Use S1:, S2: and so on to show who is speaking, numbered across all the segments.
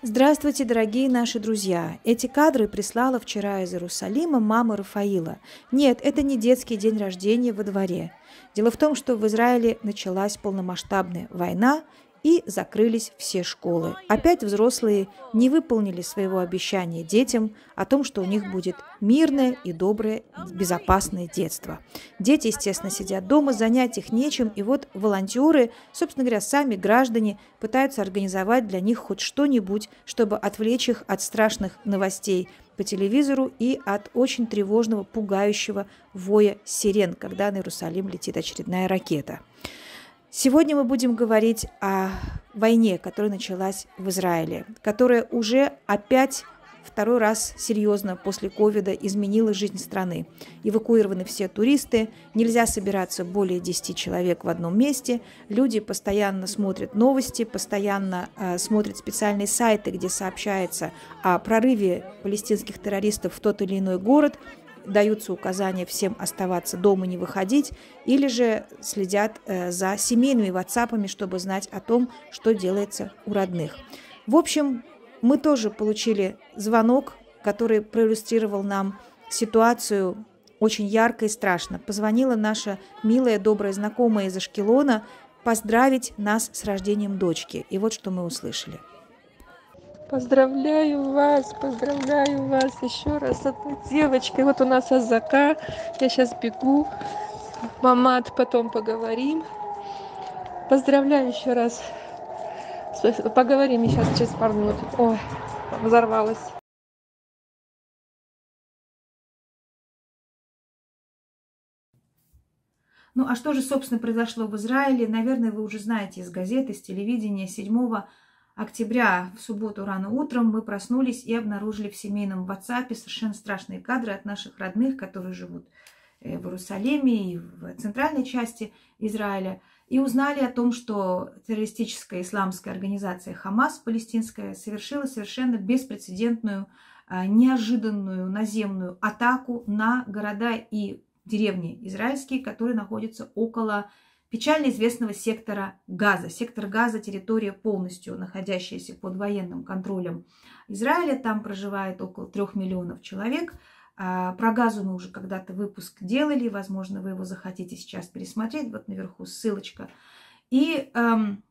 S1: Здравствуйте, дорогие наши друзья! Эти кадры прислала вчера из Иерусалима мама Рафаила. Нет, это не детский день рождения во дворе. Дело в том, что в Израиле началась полномасштабная война, и закрылись все школы. Опять взрослые не выполнили своего обещания детям о том, что у них будет мирное и доброе, безопасное детство. Дети, естественно, сидят дома, занять их нечем, и вот волонтеры, собственно говоря, сами граждане пытаются организовать для них хоть что-нибудь, чтобы отвлечь их от страшных новостей по телевизору и от очень тревожного, пугающего воя сирен, когда на Иерусалим летит очередная ракета. Сегодня мы будем говорить о войне, которая началась в Израиле, которая уже опять второй раз серьезно после ковида изменила жизнь страны. Эвакуированы все туристы, нельзя собираться более 10 человек в одном месте, люди постоянно смотрят новости, постоянно э, смотрят специальные сайты, где сообщается о прорыве палестинских террористов в тот или иной город, даются указания всем оставаться дома, не выходить, или же следят э, за семейными ватсапами, чтобы знать о том, что делается у родных. В общем, мы тоже получили звонок, который проиллюстрировал нам ситуацию очень ярко и страшно. Позвонила наша милая, добрая знакомая из Ашкелона поздравить нас с рождением дочки. И вот что мы услышали.
S2: Поздравляю вас, поздравляю вас еще раз с этой девочкой. Вот у нас Азака. Я сейчас бегу. Мамат, потом поговорим. Поздравляю еще раз. Поговорим сейчас через пару минут. Ой, взорвалась.
S1: Ну а что же, собственно, произошло в Израиле? Наверное, вы уже знаете из газет, из телевидения 7 октября в субботу рано утром мы проснулись и обнаружили в семейном WhatsApp совершенно страшные кадры от наших родных, которые живут э, в Иерусалиме и в центральной части Израиля, и узнали о том, что террористическая исламская организация Хамас палестинская совершила совершенно беспрецедентную, а, неожиданную наземную атаку на города и деревни израильские, которые находятся около печально известного сектора Газа. Сектор Газа – территория полностью находящаяся под военным контролем Израиля. Там проживает около трех миллионов человек. А, про Газу мы уже когда-то выпуск делали. Возможно, вы его захотите сейчас пересмотреть. Вот наверху ссылочка. И эм,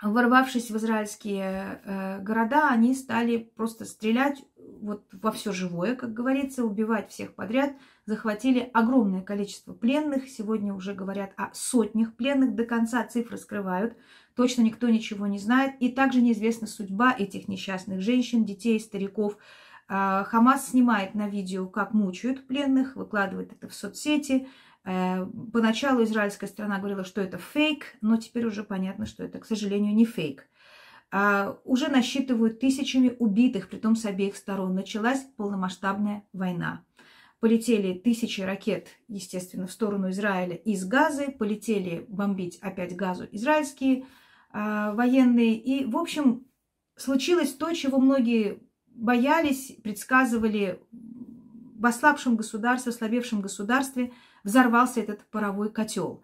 S1: ворвавшись в израильские э, города, они стали просто стрелять вот во все живое, как говорится, убивать всех подряд. Захватили огромное количество пленных. Сегодня уже говорят о сотнях пленных. До конца цифры скрывают. Точно никто ничего не знает. И также неизвестна судьба этих несчастных женщин, детей, стариков. А, Хамас снимает на видео, как мучают пленных, выкладывает это в соцсети. Э, поначалу израильская страна говорила, что это фейк, но теперь уже понятно, что это, к сожалению, не фейк. А, уже насчитывают тысячами убитых, при том с обеих сторон. Началась полномасштабная война. Полетели тысячи ракет, естественно, в сторону Израиля из Газы, полетели бомбить опять Газу израильские а, военные. И, в общем, случилось то, чего многие боялись, предсказывали в ослабшем государстве, в ослабевшем государстве взорвался этот паровой котел.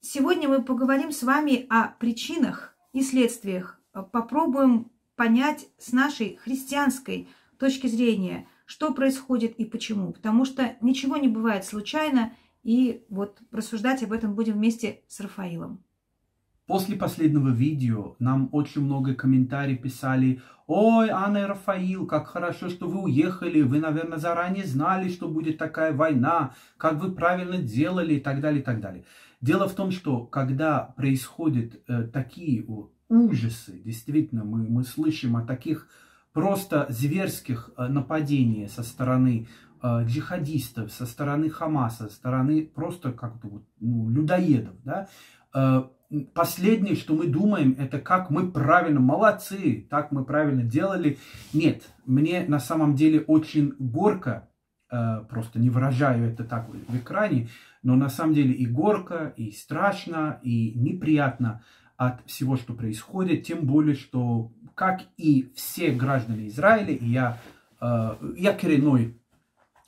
S1: Сегодня мы поговорим с вами о причинах и следствиях попробуем понять с нашей христианской точки зрения, что происходит и почему. Потому что ничего не бывает случайно, и вот рассуждать об этом будем вместе с Рафаилом.
S3: После последнего видео нам очень много комментариев писали, ой, Анна и Рафаил, как хорошо, что вы уехали, вы, наверное, заранее знали, что будет такая война, как вы правильно делали и так далее, и так далее. Дело в том, что когда происходят э, такие ужасы. Действительно, мы, мы слышим о таких просто зверских э, нападениях со стороны э, джихадистов, со стороны Хамаса, со стороны просто как-то вот, ну, людоедов. Да? Э, последнее, что мы думаем, это как мы правильно, молодцы, так мы правильно делали. Нет, мне на самом деле очень горько, просто не выражаю это так в экране, но на самом деле и горько, и страшно, и неприятно от всего, что происходит, тем более, что, как и все граждане Израиля, и я, э, я коренной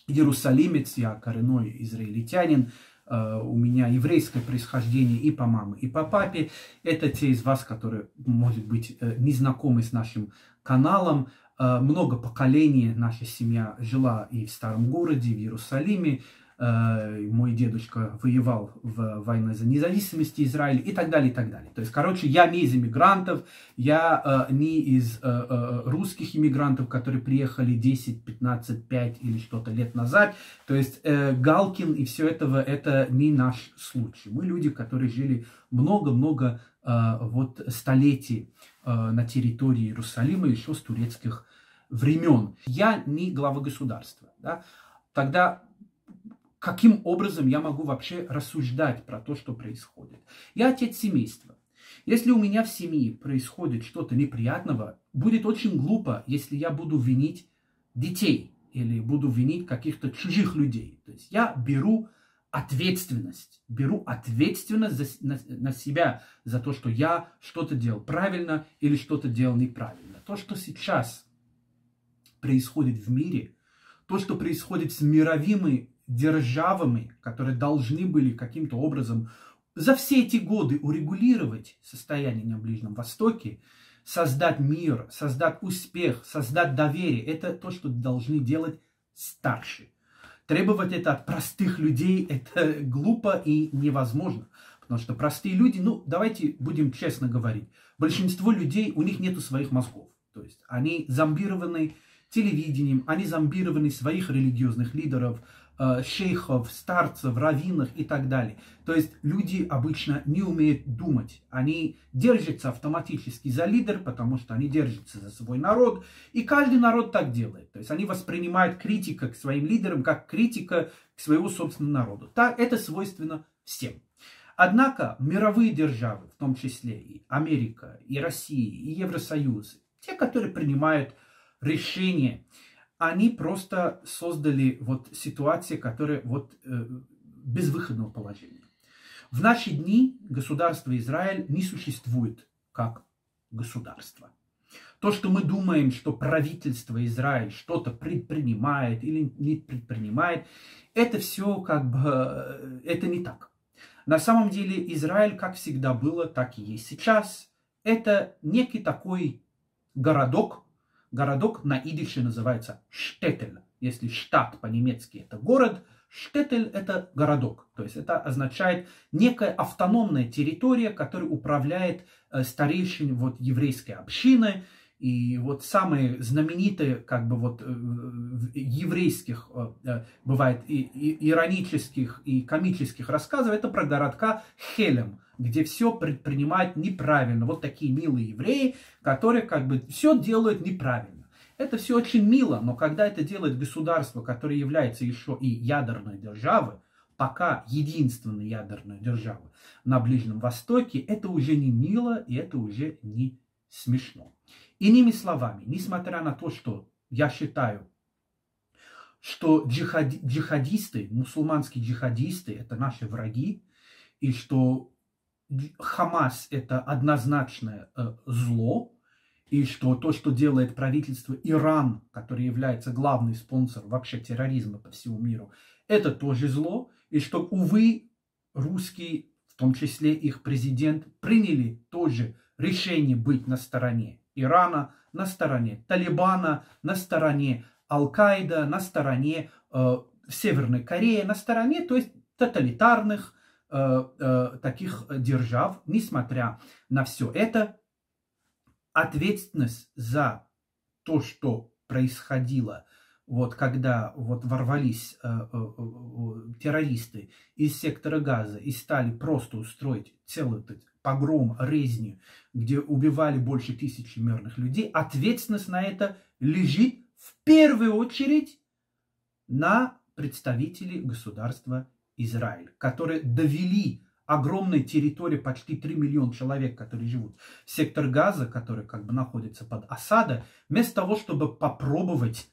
S3: иерусалимец, я коренной израильтянин, э, у меня еврейское происхождение и по маме, и по папе. Это те из вас, которые, может быть, э, не знакомы с нашим каналом. Много поколений наша семья жила и в старом городе, в Иерусалиме. Э, мой дедушка воевал в войне за независимость Израиля и так далее, и так далее. То есть, короче, я не из иммигрантов, я э, не из э, э, русских иммигрантов, которые приехали 10, 15, 5 или что-то лет назад. То есть, э, Галкин и все этого, это не наш случай. Мы люди, которые жили много-много э, вот столетий э, на территории Иерусалима еще с турецких времен. Я не глава государства. Да? Тогда каким образом я могу вообще рассуждать про то, что происходит. Я отец семейства. Если у меня в семье происходит что-то неприятного, будет очень глупо, если я буду винить детей или буду винить каких-то чужих людей. То есть я беру ответственность, беру ответственность за, на, на себя за то, что я что-то делал правильно или что-то делал неправильно. То, что сейчас происходит в мире, то, что происходит с мировыми державами, которые должны были каким-то образом за все эти годы урегулировать состояние на Ближнем Востоке, создать мир, создать успех, создать доверие. Это то, что должны делать старшие. Требовать это от простых людей, это глупо и невозможно. Потому что простые люди, ну, давайте будем честно говорить, большинство людей, у них нету своих мозгов. То есть они зомбированы телевидением, они зомбированы своих религиозных лидеров, Э, шейхов, старцев, раввинов и так далее. То есть люди обычно не умеют думать. Они держатся автоматически за лидер, потому что они держатся за свой народ. И каждый народ так делает. То есть они воспринимают критика к своим лидерам как критика к своему собственному народу. Так, это свойственно всем. Однако мировые державы, в том числе и Америка, и Россия, и Евросоюз, те, которые принимают решения, они просто создали вот ситуации, которые вот э, безвыходного положения. В наши дни государство Израиль не существует как государство. То, что мы думаем, что правительство Израиль что-то предпринимает или не предпринимает, это все как бы, э, это не так. На самом деле Израиль, как всегда было, так и есть сейчас. Это некий такой городок, городок на идише называется штетель. Если штат по-немецки это город, штетель это городок. То есть это означает некая автономная территория, которая управляет э, старейшин вот еврейской общины. И вот самые знаменитые, как бы вот э, еврейских, э, бывает и, и иронических и комических рассказов, это про городка Хелем, где все предпринимают неправильно. Вот такие милые евреи, которые как бы все делают неправильно. Это все очень мило, но когда это делает государство, которое является еще и ядерной державой, пока единственной ядерной державой на Ближнем Востоке, это уже не мило и это уже не смешно. Иными словами, несмотря на то, что я считаю, что джихади, джихадисты, мусульманские джихадисты, это наши враги, и что Хамас это однозначное э, зло, и что то, что делает правительство Иран, который является главный спонсор вообще терроризма по всему миру, это тоже зло, и что, увы, русские, в том числе их президент, приняли тоже решение быть на стороне Ирана, на стороне Талибана, на стороне Аль-Каида, на стороне э, Северной Кореи, на стороне, то есть тоталитарных Э, э, таких держав, несмотря на все это, ответственность за то, что происходило, вот когда вот ворвались э, э, э, террористы из сектора Газа и стали просто устроить этот погром, резню, где убивали больше тысячи мирных людей, ответственность на это лежит в первую очередь на представителей государства Израиль, которые довели огромной территории, почти 3 миллиона человек, которые живут, сектор Газа, который как бы находится под осадой, вместо того, чтобы попробовать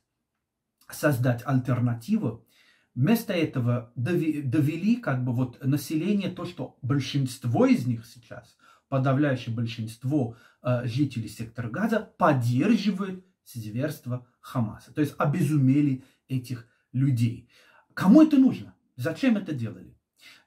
S3: создать альтернативу, вместо этого довели как бы вот население, то, что большинство из них сейчас, подавляющее большинство э, жителей сектора Газа поддерживает зверство Хамаса. То есть обезумели этих людей. Кому это нужно? Зачем это делали?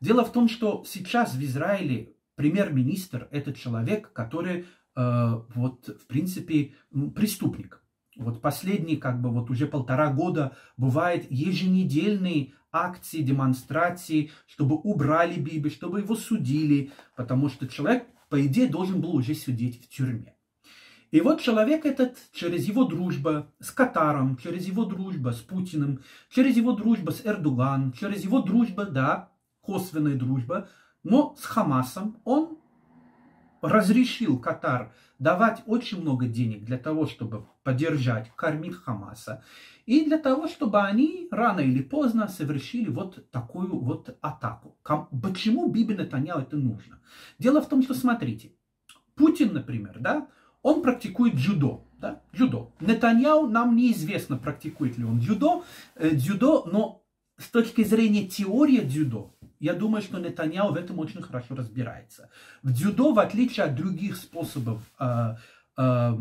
S3: Дело в том, что сейчас в Израиле премьер-министр – это человек, который, э, вот, в принципе, преступник. Вот последние, как бы, вот уже полтора года бывает еженедельные акции, демонстрации, чтобы убрали Биби, чтобы его судили, потому что человек, по идее, должен был уже сидеть в тюрьме. И вот человек этот через его дружба с Катаром, через его дружба с Путиным, через его дружба с Эрдоган, через его дружба, да, косвенная дружба, но с Хамасом он разрешил Катар давать очень много денег для того, чтобы поддержать, кормить Хамаса, и для того, чтобы они рано или поздно совершили вот такую вот атаку. Почему Биби Нетаньяу это нужно? Дело в том, что, смотрите, Путин, например, да, он практикует дзюдо. Да, дзюдо. Нетаньяу нам неизвестно, практикует ли он дзюдо, э, дзюдо, но с точки зрения теории дзюдо, я думаю, что Нетаньяу в этом очень хорошо разбирается. В дзюдо, в отличие от других способов э, э,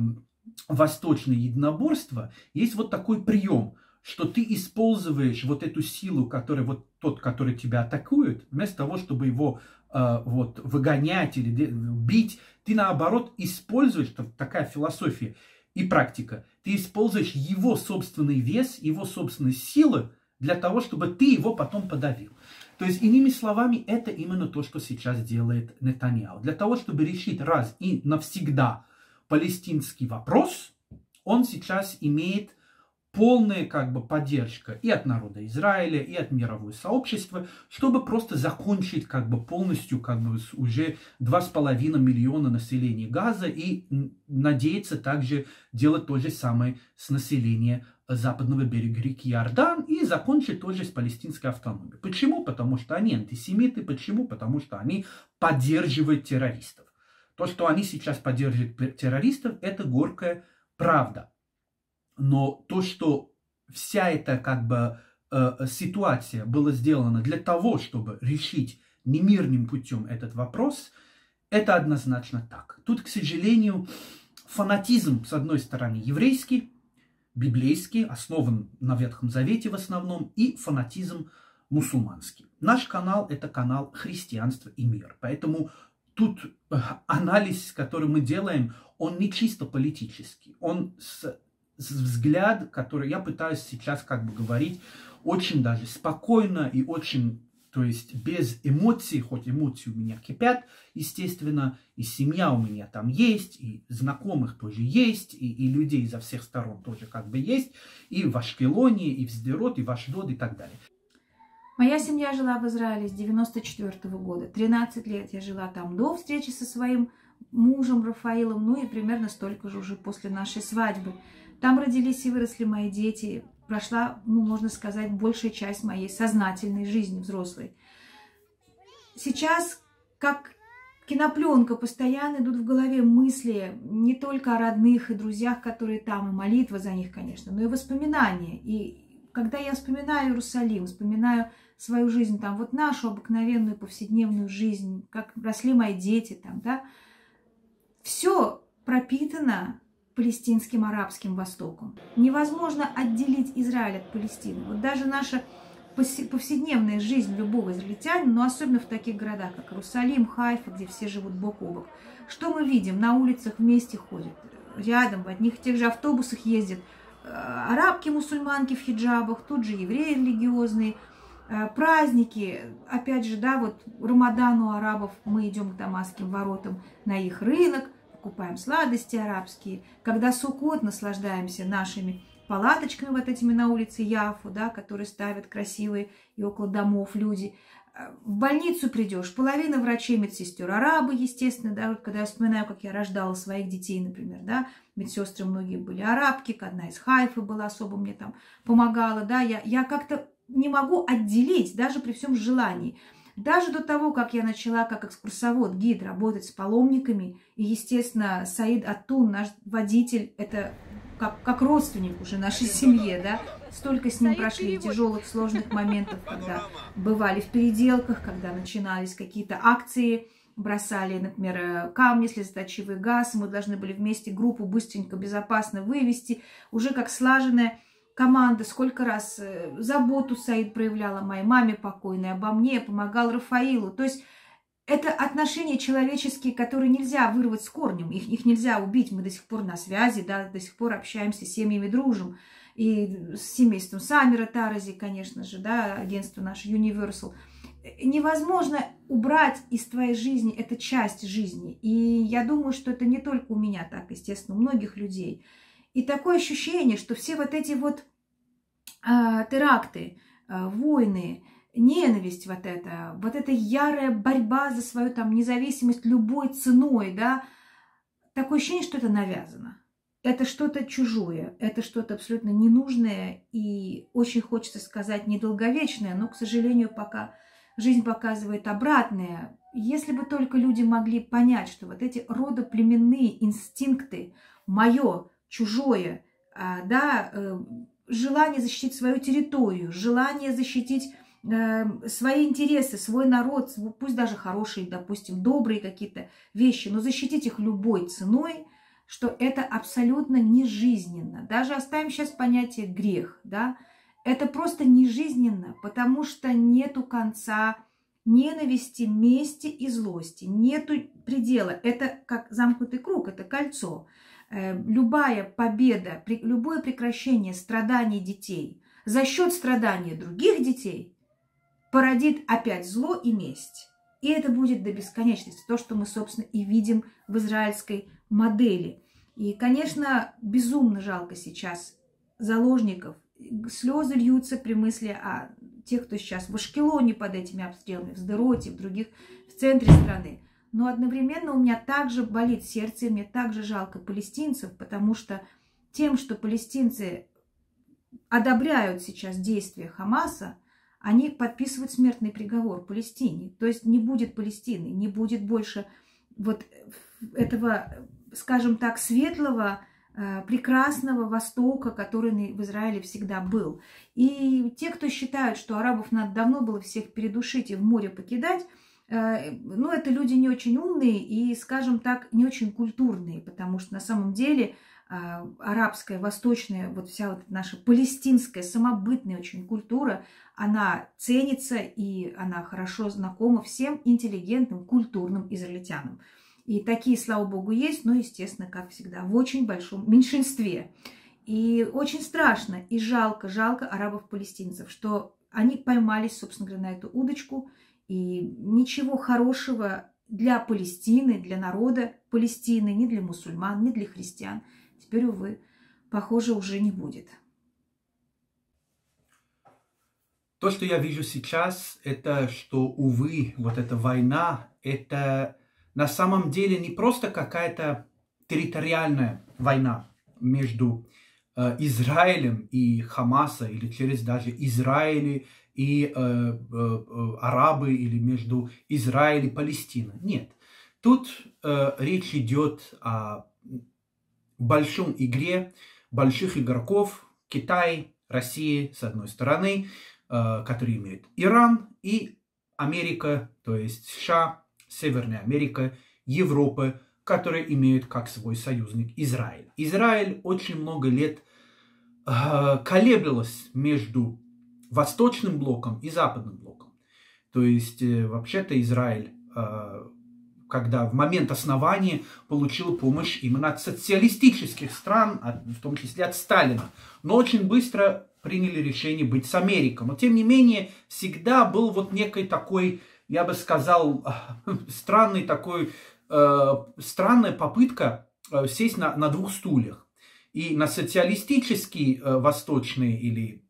S3: восточного единоборства, есть вот такой прием, что ты используешь вот эту силу, которая вот тот, который тебя атакует, вместо того, чтобы его э, вот выгонять или бить, ты наоборот используешь, такая философия и практика, ты используешь его собственный вес, его собственные силы для того, чтобы ты его потом подавил. То есть, иными словами, это именно то, что сейчас делает Нетаньяу. Для того, чтобы решить раз и навсегда палестинский вопрос, он сейчас имеет полная как бы поддержка и от народа Израиля, и от мирового сообщества, чтобы просто закончить как бы полностью как бы уже 2,5 миллиона населения Газа и надеяться также делать то же самое с населением западного берега реки Иордан и закончить тоже с палестинской автономией. Почему? Потому что они антисемиты. Почему? Потому что они поддерживают террористов. То, что они сейчас поддерживают террористов, это горькая правда. Но то, что вся эта как бы э, ситуация была сделана для того, чтобы решить немирным путем этот вопрос, это однозначно так. Тут, к сожалению, фанатизм, с одной стороны, еврейский, библейский, основан на Ветхом Завете в основном, и фанатизм мусульманский. Наш канал – это канал христианства и мир. Поэтому тут э, анализ, который мы делаем, он не чисто политический. Он с, с взгляд, который я пытаюсь сейчас как бы говорить очень даже спокойно и очень то есть без эмоций, хоть эмоции у меня кипят, естественно, и семья у меня там есть, и знакомых тоже есть, и, и людей изо всех сторон тоже как бы есть, и в Ашкелоне, и в Сдерот, и в Ашдод, и так далее.
S1: Моя семья жила в Израиле с 94 -го года. 13 лет я жила там до встречи со своим мужем Рафаилом, ну и примерно столько же уже после нашей свадьбы. Там родились и выросли мои дети прошла, ну, можно сказать, большая часть моей сознательной жизни взрослой. Сейчас, как кинопленка, постоянно идут в голове мысли не только о родных и друзьях, которые там, и молитва за них, конечно, но и воспоминания. И когда я вспоминаю Иерусалим, вспоминаю свою жизнь там, вот нашу обыкновенную повседневную жизнь, как росли мои дети там, да, все пропитано палестинским арабским востоком. Невозможно отделить Израиль от Палестины. Вот даже наша повседневная жизнь любого израильтянина, но особенно в таких городах, как Иерусалим, Хайфа, где все живут бок о бок. Что мы видим? На улицах вместе ходят, рядом, в одних тех же автобусах ездят э, арабки, мусульманки в хиджабах, тут же евреи религиозные, э, праздники, опять же, да, вот Рамадан у арабов, мы идем к Дамасским воротам на их рынок, покупаем сладости арабские, когда сукот наслаждаемся нашими палаточками вот этими на улице Яфу, да, которые ставят красивые и около домов люди. В больницу придешь, половина врачей, медсестер, арабы, естественно, да, вот когда я вспоминаю, как я рождала своих детей, например, да, медсестры многие были арабки, одна из Хайфы была особо мне там помогала, да, я, я как-то не могу отделить, даже при всем желании. Даже до того, как я начала как экскурсовод, гид, работать с паломниками, и, естественно, Саид Атун, наш водитель, это как, как родственник уже нашей семье, да, столько с ним прошли тяжелых, сложных моментов, когда бывали в переделках, когда начинались какие-то акции, бросали, например, камни, слезоточивый газ, мы должны были вместе группу быстренько, безопасно вывести, уже как слаженная команда, сколько раз э, заботу Саид проявляла моей маме покойной, обо мне, помогал Рафаилу. То есть это отношения человеческие, которые нельзя вырвать с корнем, их, их нельзя убить. Мы до сих пор на связи, да, до сих пор общаемся, с семьями дружим. И с семейством Самира Тарази, конечно же, да, агентство наше Universal. Невозможно убрать из твоей жизни эту часть жизни. И я думаю, что это не только у меня так, естественно, у многих людей. И такое ощущение, что все вот эти вот э, теракты, э, войны, ненависть вот эта, вот эта ярая борьба за свою там независимость любой ценой, да, такое ощущение, что это навязано. Это что-то чужое, это что-то абсолютно ненужное и очень хочется сказать недолговечное, но, к сожалению, пока жизнь показывает обратное. Если бы только люди могли понять, что вот эти родоплеменные инстинкты, мое, чужое, а, да, э, желание защитить свою территорию, желание защитить Эм, свои интересы, свой народ, пусть даже хорошие, допустим, добрые какие-то вещи, но защитить их любой ценой, что это абсолютно не жизненно. Даже оставим сейчас понятие грех, да, это просто не жизненно, потому что нету конца ненависти, мести и злости, нету предела. Это как замкнутый круг, это кольцо. Эм, любая победа, любое прекращение страданий детей за счет страдания других детей – породит опять зло и месть. И это будет до бесконечности, то, что мы, собственно, и видим в израильской модели. И, конечно, безумно жалко сейчас заложников. Слезы льются при мысли о тех, кто сейчас в Ашкелоне под этими обстрелами, в Сдероте, в других, в центре страны. Но одновременно у меня также болит сердце, и мне также жалко палестинцев, потому что тем, что палестинцы одобряют сейчас действия Хамаса, они подписывают смертный приговор Палестине. То есть не будет Палестины, не будет больше вот этого, скажем так, светлого, э, прекрасного Востока, который в Израиле всегда был. И те, кто считают, что арабов надо давно было всех передушить и в море покидать, ну, это люди не очень умные и, скажем так, не очень культурные, потому что на самом деле а, арабская, восточная, вот вся вот наша палестинская, самобытная очень культура, она ценится и она хорошо знакома всем интеллигентным, культурным израильтянам. И такие, слава богу, есть, но, естественно, как всегда, в очень большом меньшинстве. И очень страшно и жалко, жалко арабов-палестинцев, что они поймались, собственно говоря, на эту удочку, и ничего хорошего для Палестины, для народа Палестины, ни для мусульман, ни для христиан теперь, увы, похоже, уже не будет.
S3: То, что я вижу сейчас, это что, увы, вот эта война, это на самом деле не просто какая-то территориальная война между э, Израилем и Хамаса, или через даже Израиль и э, э, э, арабы, или между Израилем и Палестиной. Нет. Тут э, речь идет о большом игре больших игроков Китай, Россия с одной стороны, э, которые имеют Иран и Америка, то есть США, Северная Америка, Европа, которые имеют как свой союзник Израиль. Израиль очень много лет э, колеблилась между восточным блоком и западным блоком. То есть, э, вообще-то Израиль э, когда в момент основания получил помощь именно от социалистических стран, в том числе от Сталина. Но очень быстро приняли решение быть с Америкой. Но тем не менее всегда был вот некий такой, я бы сказал, странный такой, э, странная попытка сесть на, на двух стульях. И на социалистический э, восточный или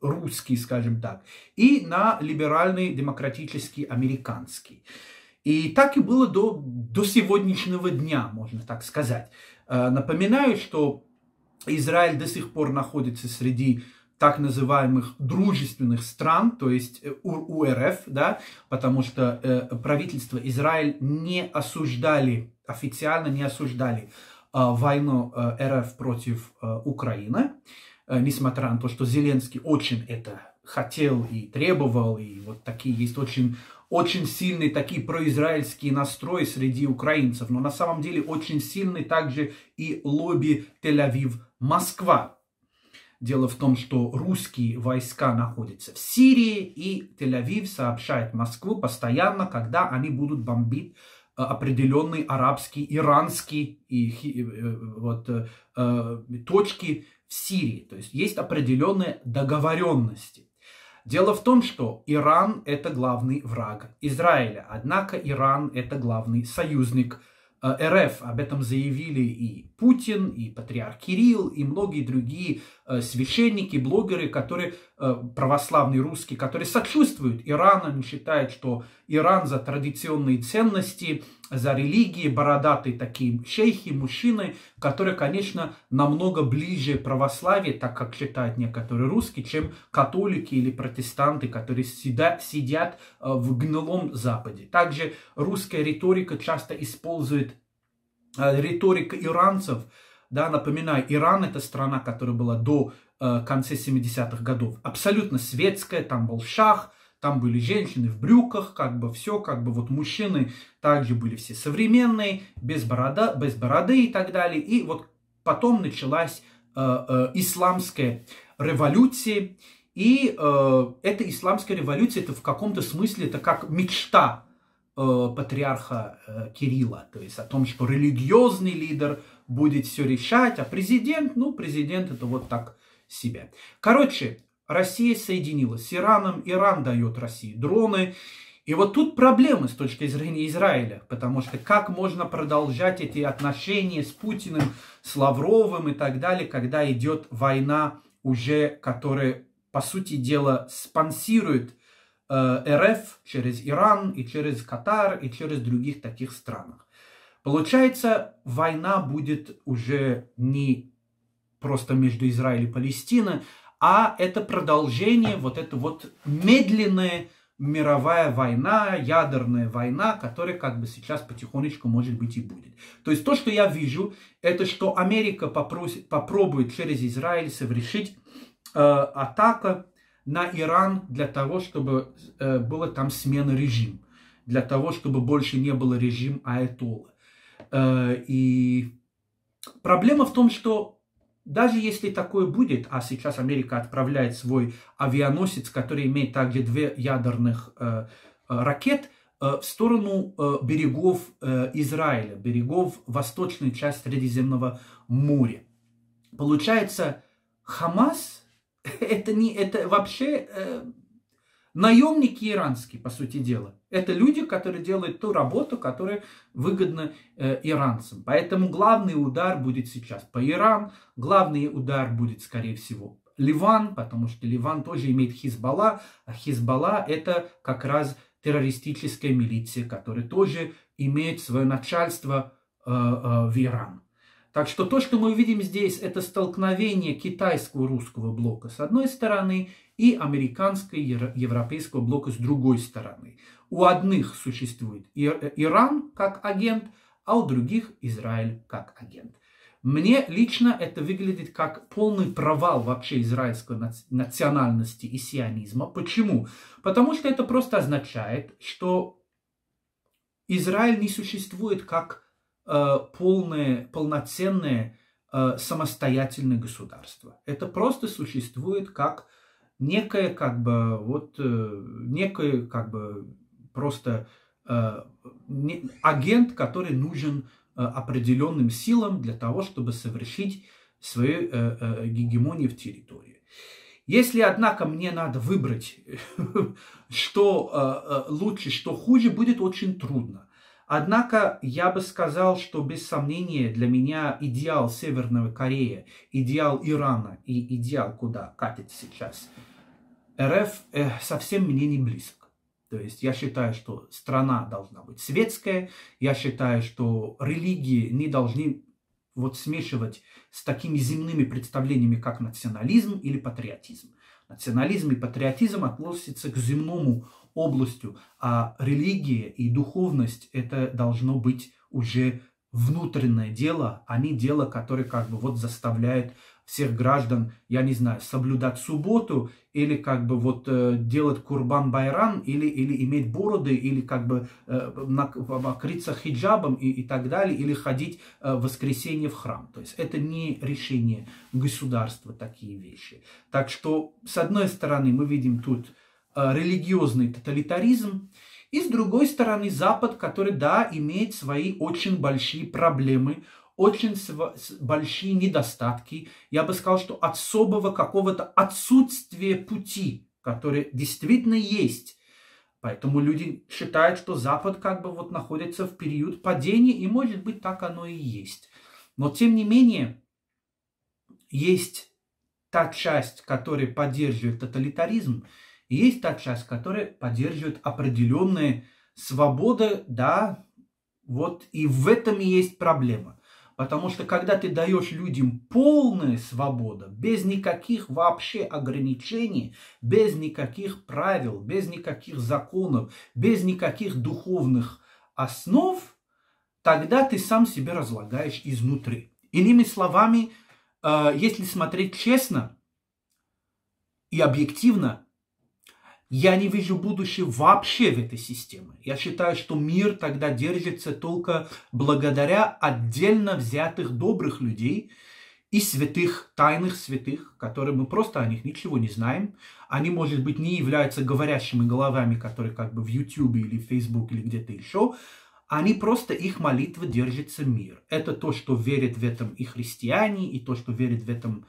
S3: русский, скажем так, и на либеральный демократический американский. И так и было до, до сегодняшнего дня, можно так сказать. Э, напоминаю, что Израиль до сих пор находится среди так называемых дружественных стран, то есть э, УРФ, да, потому что э, правительство Израиль не осуждали, официально не осуждали войну РФ против Украины, несмотря на то, что Зеленский очень это хотел и требовал, и вот такие есть очень очень сильный такие произраильские настрой среди украинцев, но на самом деле очень сильный также и лобби Тель-Авив-Москва. Дело в том, что русские войска находятся в Сирии, и Тель-Авив сообщает Москву постоянно, когда они будут бомбить э, определенные арабские, иранские и, э, вот, э, точки в Сирии. То есть есть определенные договоренности. Дело в том, что Иран – это главный враг Израиля, однако Иран – это главный союзник Э, РФ. Об этом заявили и Путин, и патриарх Кирилл, и многие другие э, священники, блогеры, которые э, православные русские, которые сочувствуют Ирану, считают, что Иран за традиционные ценности, за религии, бородатые такие шейхи, мужчины, которые, конечно, намного ближе православию, так как считают некоторые русские, чем католики или протестанты, которые сидят, сидят в гнилом Западе. Также русская риторика часто использует риторика иранцев, да, напоминаю, Иран это страна, которая была до э, конца 70-х годов, абсолютно светская, там был шах, там были женщины в брюках, как бы все, как бы вот мужчины также были все современные, без, борода, без бороды и так далее. И вот потом началась э, э, исламская революция, и э, эта исламская революция, это в каком-то смысле, это как мечта э, патриарха э, Кирилла, то есть о том, что религиозный лидер будет все решать, а президент, ну, президент это вот так себе. Короче, Россия соединилась с Ираном, Иран дает России дроны. И вот тут проблемы с точки зрения Израиля, потому что как можно продолжать эти отношения с Путиным, с Лавровым и так далее, когда идет война уже, которая, по сути дела, спонсирует э, РФ через Иран и через Катар и через других таких странах. Получается, война будет уже не просто между Израилем и Палестиной, а это продолжение, вот это вот медленная мировая война, ядерная война, которая как бы сейчас потихонечку, может быть, и будет. То есть то, что я вижу, это что Америка попросит, попробует через Израиль совершить э, атаку на Иран для того, чтобы э, было там смена режима, для того, чтобы больше не было режим Аэтола. Э, и проблема в том, что даже если такое будет, а сейчас Америка отправляет свой авианосец, который имеет также две ядерных э, э ракет, э, в сторону э, берегов Израиля, берегов восточной части Средиземного моря. Получается, Хамас это не это вообще наемники иранские, по сути дела. Это люди, которые делают ту работу, которая выгодна э, иранцам. Поэтому главный удар будет сейчас по Иран, главный удар будет, скорее всего, Ливан, потому что Ливан тоже имеет Хизбалла, а Хизбалла это как раз террористическая милиция, которая тоже имеет свое начальство э, э, в Иран. Так что то, что мы видим здесь, это столкновение китайского русского блока с одной стороны и американского европейского блока с другой стороны. У одних существует Иран как агент, а у других Израиль как агент. Мне лично это выглядит как полный провал вообще израильской национальности и сионизма. Почему? Потому что это просто означает, что Израиль не существует как полное, полноценное э, самостоятельное государство. Это просто существует как некое, как бы, вот, э, некое, как бы, просто э, агент, который нужен э, определенным силам для того, чтобы совершить свою э, э, гегемонию в территории. Если, однако, мне надо выбрать, что э, э, лучше, что хуже, будет очень трудно. Однако я бы сказал, что без сомнения для меня идеал Северной Кореи, идеал Ирана и идеал, куда катит сейчас РФ, э, совсем мне не близок. То есть я считаю, что страна должна быть светская, я считаю, что религии не должны вот смешивать с такими земными представлениями, как национализм или патриотизм. Национализм и патриотизм относятся к земному областью, а религия и духовность это должно быть уже внутреннее дело, а не дело, которое как бы вот заставляет всех граждан, я не знаю, соблюдать субботу или как бы вот э, делать курбан байрам или, или иметь бороды или как бы э, покрыться хиджабом и, и так далее или ходить э, в воскресенье в храм. То есть это не решение государства такие вещи. Так что с одной стороны мы видим тут религиозный тоталитаризм, и с другой стороны Запад, который, да, имеет свои очень большие проблемы, очень большие недостатки. Я бы сказал, что особого какого-то отсутствия пути, который действительно есть. Поэтому люди считают, что Запад как бы вот находится в период падения, и может быть так оно и есть. Но тем не менее, есть та часть, которая поддерживает тоталитаризм, есть та часть, которая поддерживает определенные свободы, да, вот и в этом и есть проблема. Потому что когда ты даешь людям полную свободу, без никаких вообще ограничений, без никаких правил, без никаких законов, без никаких духовных основ, тогда ты сам себя разлагаешь изнутри. Иными словами, э, если смотреть честно и объективно, я не вижу будущего вообще в этой системе. Я считаю, что мир тогда держится только благодаря отдельно взятых добрых людей и святых, тайных святых, которые мы просто о них ничего не знаем. Они, может быть, не являются говорящими головами, которые как бы в YouTube или в Facebook или где-то еще. Они просто, их молитва держится мир. Это то, что верят в этом и христиане, и то, что верят в этом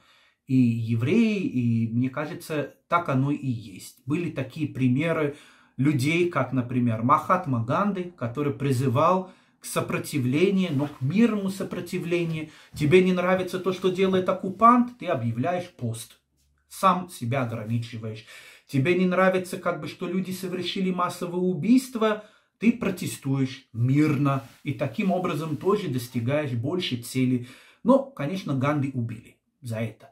S3: и евреи, и мне кажется, так оно и есть. Были такие примеры людей, как, например, Махатма Ганди, который призывал к сопротивлению, но к мирному сопротивлению. Тебе не нравится то, что делает оккупант, ты объявляешь пост. Сам себя ограничиваешь. Тебе не нравится, как бы, что люди совершили массовое убийство, ты протестуешь мирно и таким образом тоже достигаешь большей цели. Но, конечно, Ганди убили за это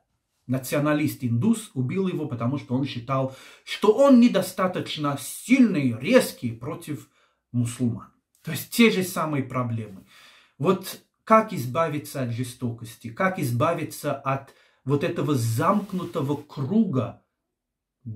S3: националист-индус, убил его, потому что он считал, что он недостаточно сильный, резкий против мусульман. То есть те же самые проблемы. Вот как избавиться от жестокости, как избавиться от вот этого замкнутого круга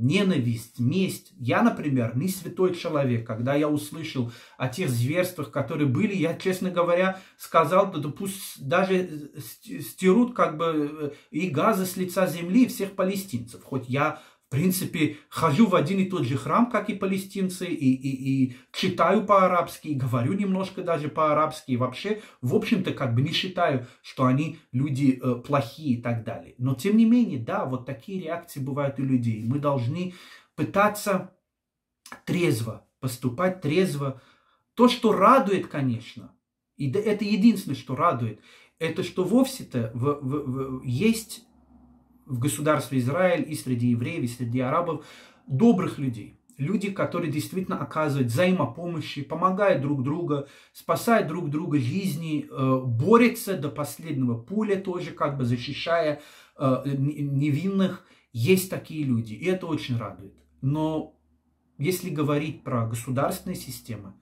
S3: ненависть, месть. Я, например, не святой человек. Когда я услышал о тех зверствах, которые были, я, честно говоря, сказал, да, да пусть даже стерут как бы э, и газы с лица земли всех палестинцев. Хоть я принципе, хожу в один и тот же храм, как и палестинцы, и, и, и читаю по-арабски, и говорю немножко даже по-арабски, и вообще, в общем-то, как бы не считаю, что они люди э, плохие и так далее. Но, тем не менее, да, вот такие реакции бывают у людей. Мы должны пытаться трезво поступать, трезво. То, что радует, конечно, и это единственное, что радует, это что вовсе-то есть в государстве Израиль и среди евреев, и среди арабов добрых людей. Люди, которые действительно оказывают взаимопомощи, помогают друг другу, спасают друг друга жизни, э, борются до последнего пуля тоже, как бы защищая э, невинных. Есть такие люди, и это очень радует. Но если говорить про государственные системы,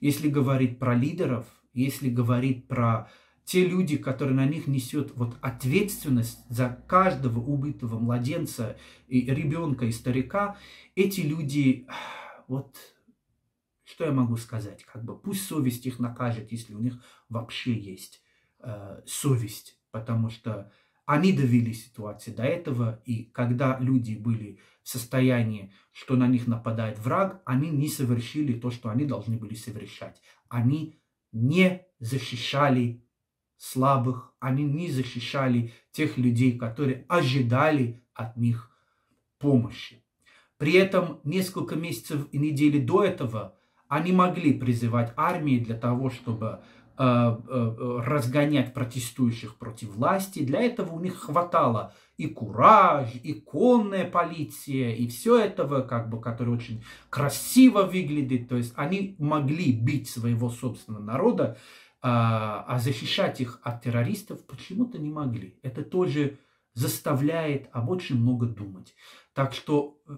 S3: если говорить про лидеров, если говорить про те люди, которые на них несет вот ответственность за каждого убитого младенца, и ребенка и старика, эти люди, вот, что я могу сказать, как бы пусть совесть их накажет, если у них вообще есть э, совесть, потому что они довели ситуацию до этого, и когда люди были в состоянии, что на них нападает враг, они не совершили то, что они должны были совершать. Они не защищали слабых, они не защищали тех людей, которые ожидали от них помощи. При этом несколько месяцев и недели до этого они могли призывать армии для того, чтобы э, э, разгонять протестующих против власти. Для этого у них хватало и кураж, и конная полиция, и все этого, как бы, которое очень красиво выглядит. То есть они могли бить своего собственного народа, а, а защищать их от террористов почему-то не могли. Это тоже заставляет об очень много думать. Так что э,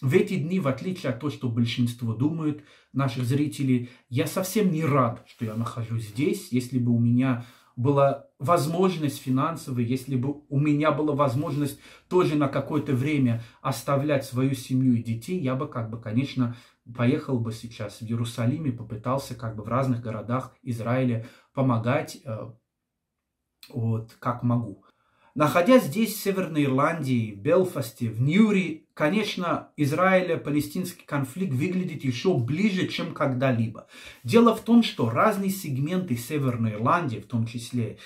S3: в эти дни, в отличие от того, что большинство думают, наших зрителей, я совсем не рад, что я нахожусь здесь. Если бы у меня была возможность финансовая, если бы у меня была возможность тоже на какое-то время оставлять свою семью и детей, я бы, как бы, конечно, поехал бы сейчас в Иерусалим и попытался как бы в разных городах Израиля помогать, э, вот, как могу. Находясь здесь, в Северной Ирландии, в Белфасте, в Ньюри, конечно, Израиля-палестинский конфликт выглядит еще ближе, чем когда-либо. Дело в том, что разные сегменты Северной Ирландии, в том числе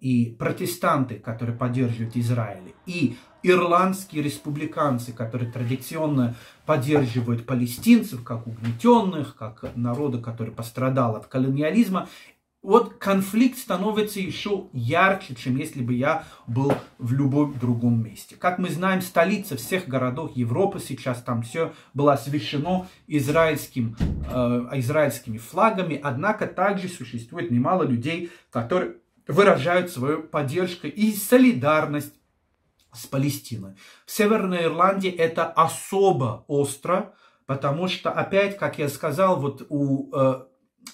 S3: и протестанты, которые поддерживают Израиль, и ирландские республиканцы, которые традиционно поддерживают палестинцев как угнетенных, как народа, который пострадал от колониализма, вот конфликт становится еще ярче, чем если бы я был в любом другом месте. Как мы знаем, столица всех городов Европы сейчас там все было освещено израильским, э, израильскими флагами, однако также существует немало людей, которые выражают свою поддержку и солидарность с Палестиной. В Северной Ирландии это особо остро, потому что, опять, как я сказал, вот у э,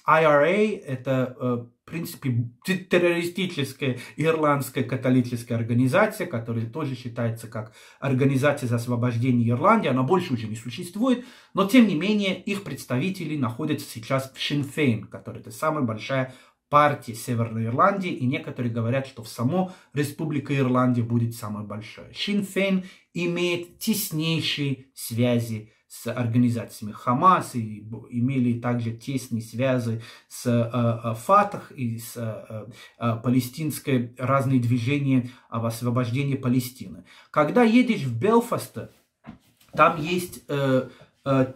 S3: IRA – это, э, в принципе, террористическая ирландская католическая организация, которая тоже считается как организация за освобождение Ирландии. Она больше уже не существует, но, тем не менее, их представители находятся сейчас в Шинфейн, которая это самая большая партия Северной Ирландии, и некоторые говорят, что в само Республика Ирландия будет самой большой. Шинфейн имеет теснейшие связи с организациями Хамас и имели также тесные связи с э, э, Фатах и с э, э, палестинской разные движения об освобождении Палестины. Когда едешь в Белфаст, там есть э, э,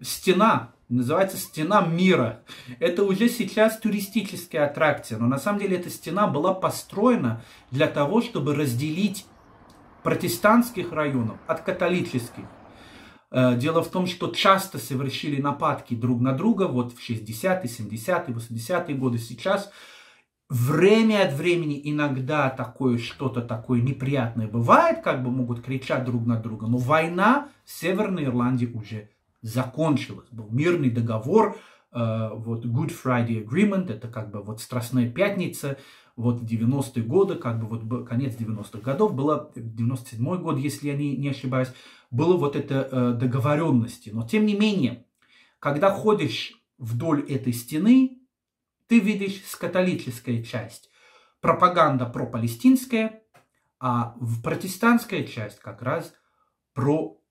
S3: стена, называется стена мира. Это уже сейчас туристическая аттракция, но на самом деле эта стена была построена для того, чтобы разделить протестантских районов от католических. Э, дело в том, что часто совершили нападки друг на друга, вот в 60-е, 70-е, 80-е годы сейчас. Время от времени иногда такое что-то такое неприятное бывает, как бы могут кричать друг на друга, но война в Северной Ирландии уже закончилась. Был мирный договор, э, вот Good Friday Agreement, это как бы вот Страстная Пятница, вот в 90-е годы, как бы вот конец 90-х годов, было 97-й год, если я не, не ошибаюсь, было вот это э, договоренности. Но тем не менее, когда ходишь вдоль этой стены, ты видишь католическая часть, пропаганда про-палестинская, а в протестантская часть как раз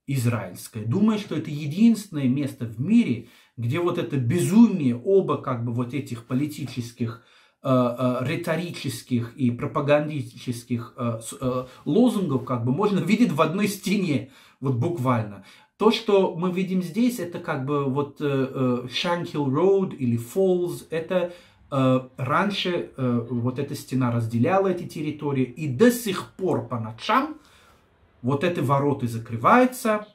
S3: про-израильская. Думаю, что это единственное место в мире, где вот это безумие оба как бы вот этих политических Э, э, риторических и пропагандических э, лозунгов как бы можно видеть в одной стене, вот буквально. То, что мы видим здесь, это как бы вот Shankill Road или Falls, это раньше вот эта стена разделяла эти территории, и до сих пор по ночам вот эти ворота закрываются,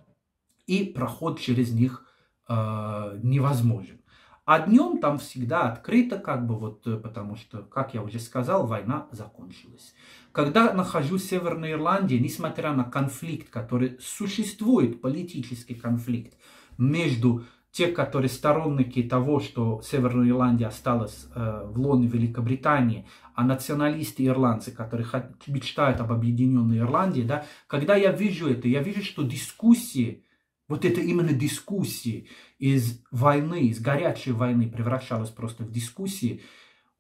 S3: и проход через них невозможен. А днем там всегда открыто, как бы вот, э, потому что, как я уже сказал, война закончилась. Когда нахожусь в Северной Ирландии, несмотря на конфликт, который существует, политический конфликт между те, которые сторонники того, что Северная Ирландия осталась э, в лоне Великобритании, а националисты ирландцы, которые мечтают об объединенной Ирландии, да, когда я вижу это, я вижу, что дискуссии вот это именно дискуссии из войны, из горячей войны превращалась просто в дискуссии.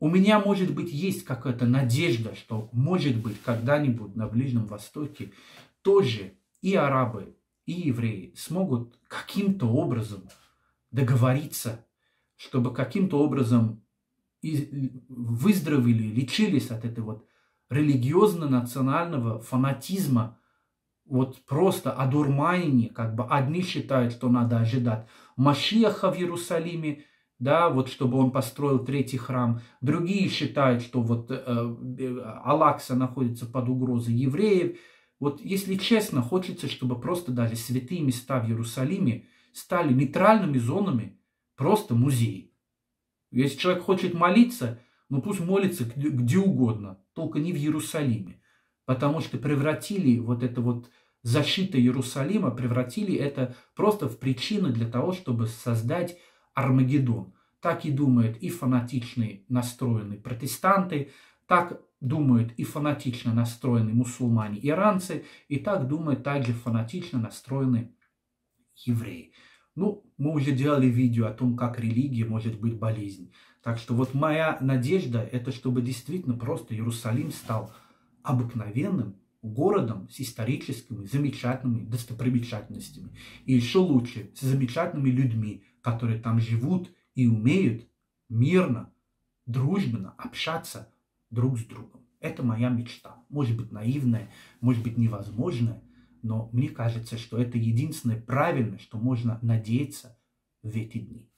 S3: У меня, может быть, есть какая-то надежда, что, может быть, когда-нибудь на Ближнем Востоке тоже и арабы, и евреи смогут каким-то образом договориться, чтобы каким-то образом выздоровели, лечились от этого вот религиозно-национального фанатизма, вот просто одурманение, как бы одни считают, что надо ожидать Машиаха в Иерусалиме, да, вот чтобы он построил третий храм. Другие считают, что вот э, э, Алакса находится под угрозой евреев. Вот если честно, хочется, чтобы просто даже святые места в Иерусалиме стали нейтральными зонами, просто музеи. Если человек хочет молиться, ну пусть молится где угодно, только не в Иерусалиме. Потому что превратили вот это вот защиты Иерусалима превратили это просто в причину для того, чтобы создать Армагеддон. Так и думают и фанатичные настроенные протестанты, так думают и фанатично настроенные мусульмане-иранцы, и так думают также фанатично настроенные евреи. Ну, мы уже делали видео о том, как религия может быть болезнь. Так что вот моя надежда, это чтобы действительно просто Иерусалим стал обыкновенным городом с историческими замечательными достопримечательностями. И еще лучше, с замечательными людьми, которые там живут и умеют мирно, дружбенно общаться друг с другом. Это моя мечта. Может быть наивная, может быть невозможная, но мне кажется, что это единственное правильное, что можно надеяться в эти дни.